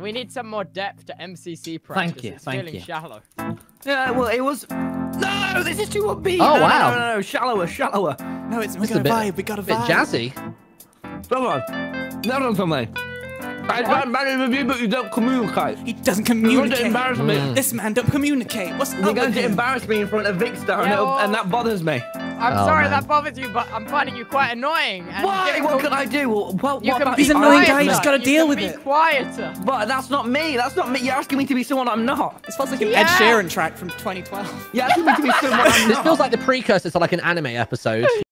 We need some more depth to MCC practice. you, It's thank feeling you. shallow. Yeah, well, it was. No, this is too upbeat. Oh, no, no, wow. No, no, no, shallower, shallower. No, it's we It's a got a bit- vibe. We got a bit vibe. jazzy. Come on. No, no, for me. I can't manage with you, but you don't communicate. He doesn't communicate. You're going to embarrass me. Mm. This man don't communicate. What's You're up going with to him? embarrass me in front of Vikkstar, and, Yeah, it'll- well- and that bothers me. I'm Oh, sorry man. that bothers you, but I'm finding you quite annoying. And Why? difficult. What can I do? Well, what You can about be He's an annoying guy, quieter. you just gotta You deal can with be it. quieter. But that's not me. That's not me. You're asking me to be someone I'm not. This feels like an Yeah. Ed Sheeran track from 2012. You're asking me to be someone I'm This feels like the precursor to like an anime episode.